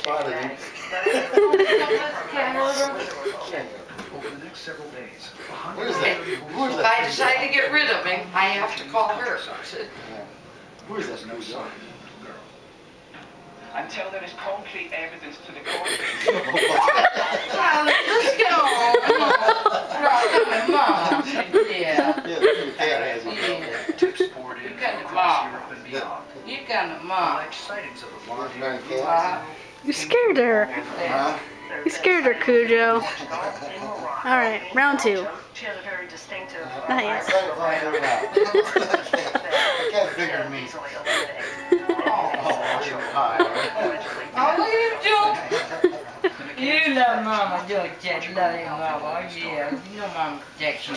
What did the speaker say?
spotted him. Over the next several days, Where's that? Where's If? I decide to get rid of him, I have to call her. Where's that new sign dog? of the girl. Until there is concrete evidence to the contrary. Well, let's go. Right, Mama. Yeah, Yeah, the cat has yeah. Tips poured in You got the across mom. Europe and beyond. You got a mom. Alleged sightings of the blonde Nine haired cats. You scared her. Huh? You scared her, Cujo. Alright, round two. She has a very distinctive. Nice. I'm trying to find her out. I can't figure me. Easily eliminated. Oh, you're. Oh, you love Mama, don't you? Love you, Mama. Oh, yeah. You know Mama protects you.